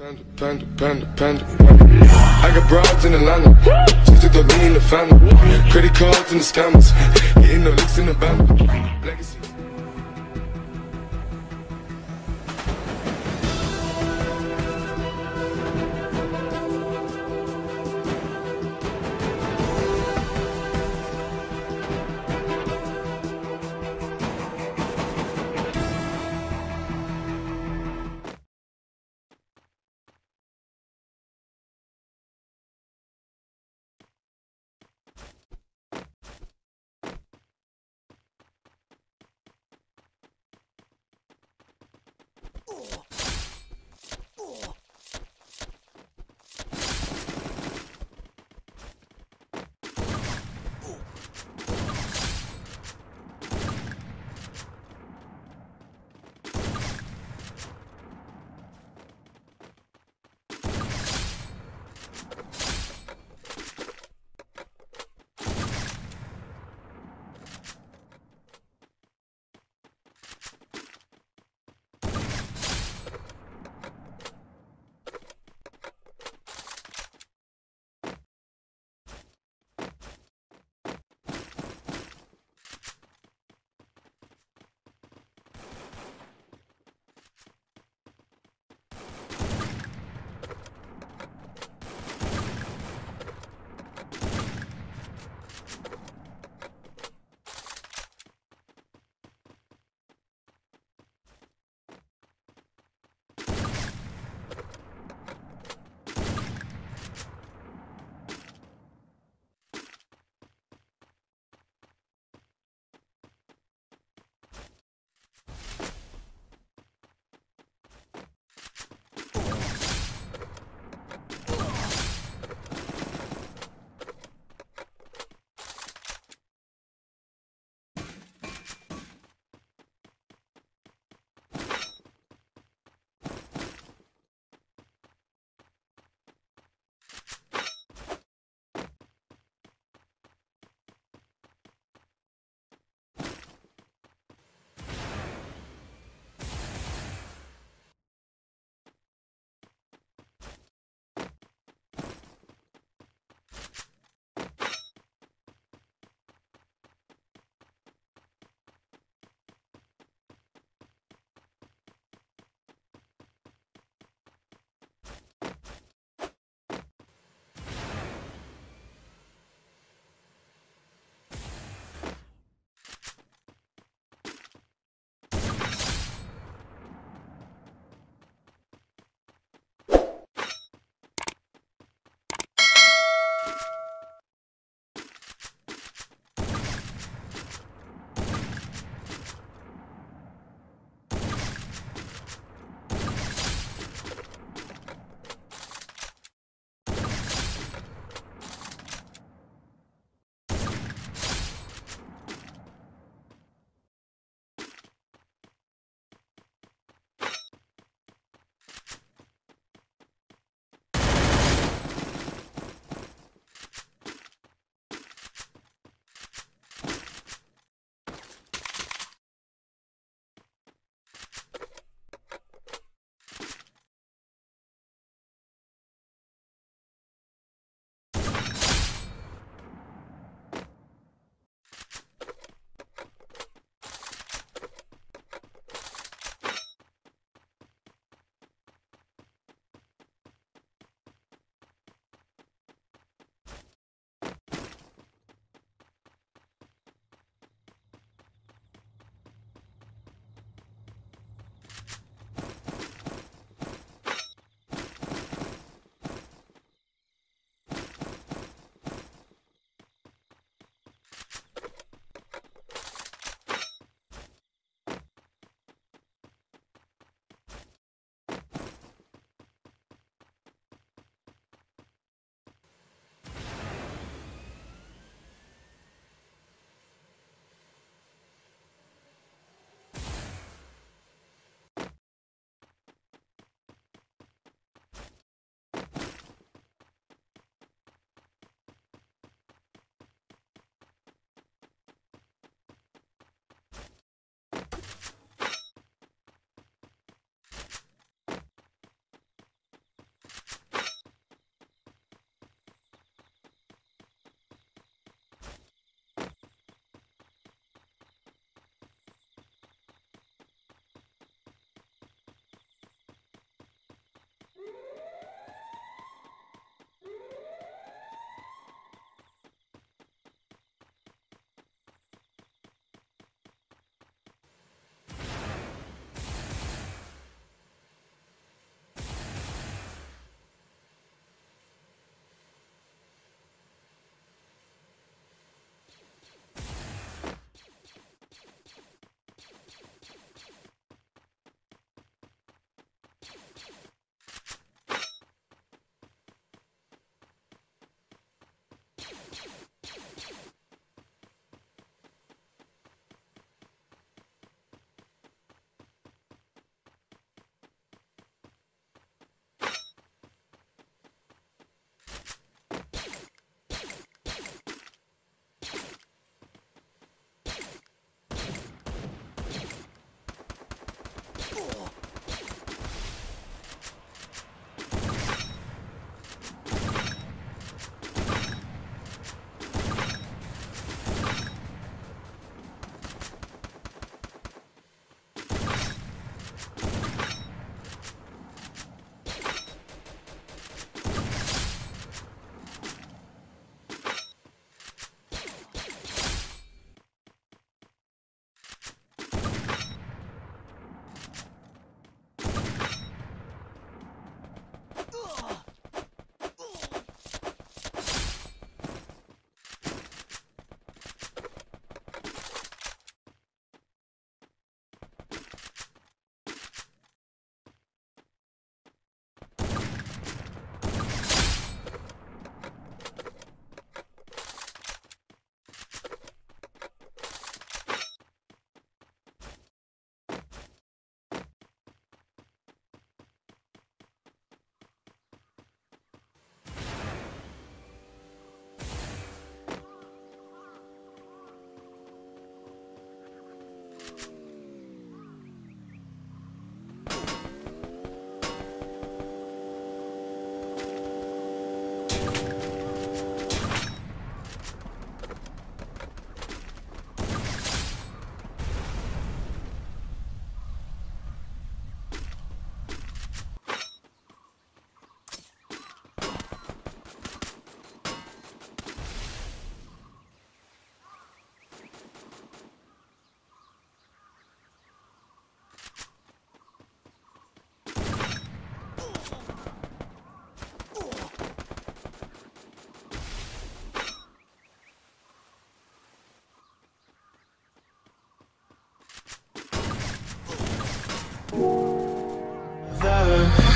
Panda, panda, panda, panda. I got broads in Atlanta. Just took the lean in the family. Credit cards and the scammers. Hitting the licks in the band. Legacy. Oh.